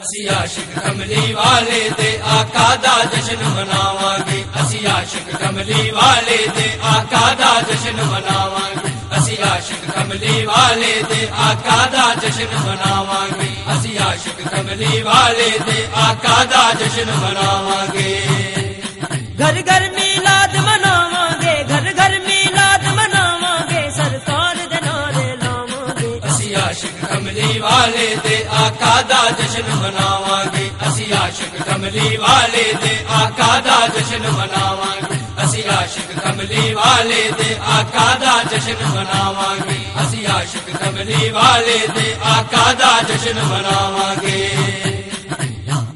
ਅਸੀਂ ਆਸ਼ਿਕ ਕਮਲੀ ਵਾਲੇ ਤੇ ਆਕਾ ਦਾ ਜਸ਼ਨ ਮਨਾਵਾਂਗੇ ਅਸੀਂ ਆਸ਼ਿਕ ਕਮਲੀ ਵਾਲੇ ਤੇ ਆਕਾ ਦਾ ਜਸ਼ਨ ਮਨਾਵਾਂਗੇ ਅਸੀਂ ਆਸ਼ਿਕ ਕਮਲੀ ਵਾਲੇ ਤੇ ਆਕਾ ਦਾ ਜਸ਼ਨ ਮਨਾਵਾਂਗੇ ਅਸੀਂ ਆਸ਼ਿਕ ਕਮਲੀ ਵਾਲੇ ਤੇ ਆਕਾ ਦਾ ਜਸ਼ਨ ਮਨਾਵਾਂਗੇ ਘਰ ਘਰ कमली वाले दे आका दा जश्न मनावांगे। असि आशिक कमली वाले दे आका दा जश्न मनावांगे। असि आशिक कमली वाले दे आका दा जश्न मनावांगे। असि आशिक कमली वाले दे आका दा जश्न मनावांगे।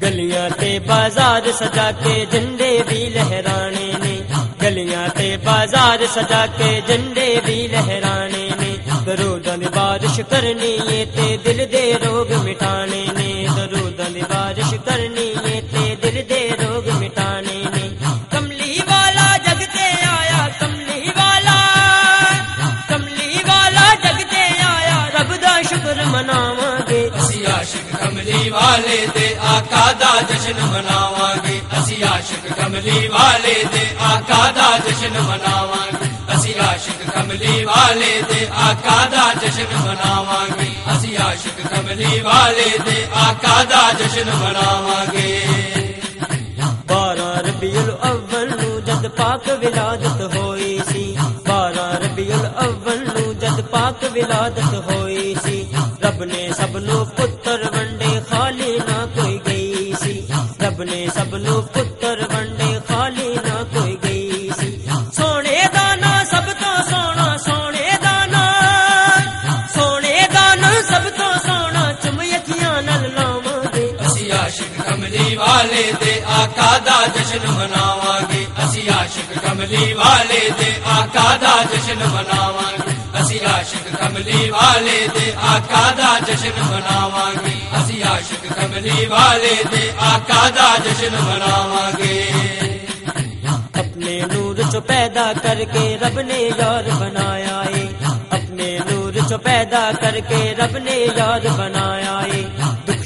गलियाँ ते बाज़ार सजा के झंडे भी लहराने ने। गलियाँ ते बाज़ार सजा के झंडे भी लहराने ने दरूदां दी बारिश करनी है ते दिल दे रोग मिटाने ने दरूदां दी बारिश करनी है ते दिल दे रोग मिटाने ने कमली वाला जगते आया कमली वाला कमली वाला जगते आया रब दा शुक्र मनावांगे ਅਸੀਂ ਆਸ਼ਿਕ ਕਮਲੀ ਵਾਲੇ ਦੇ ਆਕਾ ਦਾ ਜਸ਼ਨ ਮਨਾਵਾਂਗੇ ਅਸੀਂ ਆਸ਼ਿਕ ਕਮਲੀ ਵਾਲੇ ਦੇ ਆਕਾ ਦਾ ਜਸ਼ਨ ਮਨਾਵਾਂਗੇ ਅਸੀਂ ਕਮਲੀ ਜਸ਼ਨ ਮਨਾਵਾਂਗੇ। ਨੂੰ ਜਦ ਪਾਕ ਵਿਲਾਦਤ ਹੋਈ ਸੀ। 12 ਰਬੀਉਲ ਅਵਲ ਨੂੰ ਜਦ ਪਾਕ ਵਿਲਾਦਤ ਹੋਈ ਸੀ। ਰੱਬ ਨੇ ਸਭ ਨੂੰ ਪੁੱਤਰ ਵੰਡੇ, ਖਾਲੀ ਨਾ ਕੋਈ ਗਈ ਸੀ। ਰੱਬ ਨੇ ਪੁੱਤਰ ਕਮਲੀ ਵਾਲੇ ਦੇ ਆਕਾ ਦਾ ਜਸ਼ਨ ਮਨਾਵਾਂਗੇ ਅਸੀਂ ਆਸ਼ਿਕ ਕਮਲੀ ਵਾਲੇ ਦੇ ਆਕਾ ਦਾ ਜਸ਼ਨ ਮਨਾਵਾਂਗੇ ਅਸੀਂ ਆਸ਼ਿਕ ਕਮਲੀ ਵਾਲੇ ਦੇ ਆਕਾ ਦਾ ਜਸ਼ਨ ਮਨਾਵਾਂਗੇ ਅਸੀਂ ਆਸ਼ਿਕ ਕਮਲੀ ਵਾਲੇ ਦੇ ਆਕਾ ਦਾ ਜਸ਼ਨ ਮਨਾਵਾਂਗੇ अपने नूर चो पैदा करके रब ने यार बनाया है अपने नूर चो पैदा करके रब ने यार बनाया है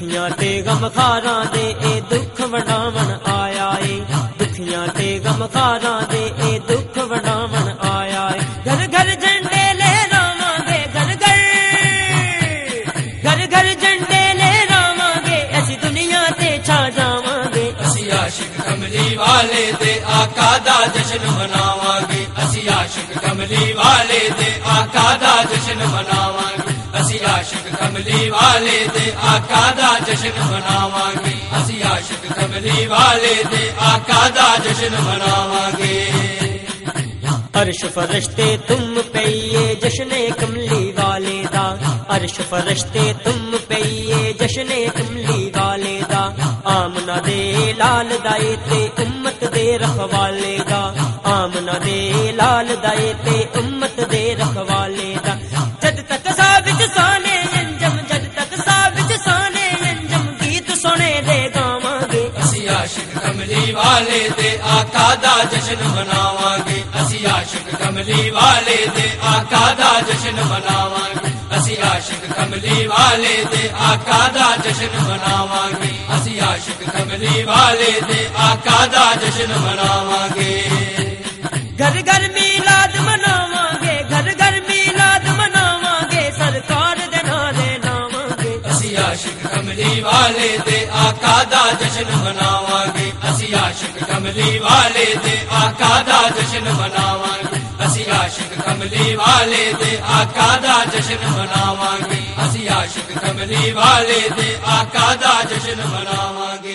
ਦੁਖੀਆਂ ਤੇ ਗਮਖਾਰਾਂ ਦੇ ਇਹ ਦੁੱਖ ਵਡਾਵਣ ਆਇਆ ਏ ਦੁਖੀਆਂ ਤੇ ਗਮਖਾਰਾਂ ਦੇ ਇਹ ਦੁੱਖ ਵਡਾਵਣ ਆਇਆ ਏ ਘਰ ਘਰ ਝੰਡੇ ਲੈ ਰਾਵਾਂ ਦੇ ਘਰ ਘਰ ਘਰ ਘਰ ਝੰਡੇ ਲੈ ਰਾਵਾਂ ਦੇ ਅਸੀਂ ਦੁਨੀਆ ਤੇ ਛਾ ਜਾਵਾਂਗੇ ਅਸੀਂ ਆਸ਼ਿਕ ਕਮਲੀ ਵਾਲੇ ਤੇ ਆਕਾ ਦਾ ਜਸ਼ਨ ਮਨਾਵਾਂਗੇ ਅਸੀਂ ਆਸ਼ਿਕ ਕਮਲੀ ਵਾਲੇ ਤੇ ਆਕਾ ਦਾ ਜਸ਼ਨ ਮਨਾਵਾਂਗੇ ਆਸ਼ਿਕ ਕਮਲੀ ਵਾਲੇ ਤੇ ਆਕਾ ਦਾ ਜਸ਼ਨ ਮਨਾਵਾਂਗੇ। ਅਸੀਂ ਆਸ਼ਿਕ ਕਮਲੀ ਵਾਲੇ ਤੇ ਆਕਾ ਦਾ ਜਸ਼ਨ ਮਨਾਵਾਂਗੇ। ਅਰਸ਼ ਫਰਿਸ਼ਤੇ ਤੁਮ ਪਈਏ ਜਸ਼ਨ ਕਮਲੀ ਵਾਲੇ ਦਾ। ਅਰਸ਼ ਫਰਿਸ਼ਤੇ ਤੁਮ ਪਈਏ ਜਸ਼ਨ ਕਮਲੀ ਵਾਲੇ ਦਾ। ਆਮਨਾ ਦੇ ਲਾਲ ਦਾਏ ਤੇ ਉਮਤ ਦੇ ਰਖਵਾਲੇ ਦਾ। ਆਮਨਾ ਦੇ ਲਾਲ ਦਾਏ ਤੇ ਉਮਤ ਦੇ ਰਖਵਾਲੇ ਦਾ। ਆਸ਼ਿਕ ਕਮਲੀ ਵਾਲੇ ਦੇ ਆਕਾ ਦਾ ਜਸ਼ਨ ਮਨਾਵਾਂਗੇ ਅਸੀਂ ਆਸ਼ਿਕ ਕਮਲੀ ਵਾਲੇ ਦੇ ਆਕਾ ਦਾ ਜਸ਼ਨ ਮਨਾਵਾਂਗੇ ਅਸੀਂ ਆਸ਼ਿਕ ਕਮਲੀ ਵਾਲੇ ਦੇ ਆਕਾ ਦਾ ਜਸ਼ਨ ਮਨਾਵਾਂਗੇ ਅਸੀਂ ਆਸ਼ਿਕ ਕਮਲੀ ਵਾਲੇ ਦੇ ਆਕਾ ਦਾ ਜਸ਼ਨ ਮਨਾਵਾਂਗੇ घर घर मिलाद मनावांगे घर घर मिलाद मनावांगे सरकार दे नारे लावांगे ਅਸੀਂ ਆਸ਼ਿਕ ਕਮਲੀ ਵਾਲੇ ਦੇ ਆਕਾ ਦਾ ਜਸ਼ਨ ਮਨਾਵਾਂਗੇ ਅਸੀਂ ਆਸ਼ਿਕ ਕਮਲੀ ਵਾਲੇ ਦੇ ਆਕਾ ਦਾ ਜਸ਼ਨ ਮਨਾਵਾਂਗੇ ਅਸੀਂ ਆਸ਼ਿਕ ਕਮਲੀ ਵਾਲੇ ਦੇ ਆਕਾ ਦਾ ਜਸ਼ਨ ਮਨਾਵਾਂਗੇ ਅਸੀਂ ਆਸ਼ਿਕ ਕਮਲੀ ਵਾਲੇ ਦੇ ਆਕਾ ਦਾ ਜਸ਼ਨ ਮਨਾਵਾਂਗੇ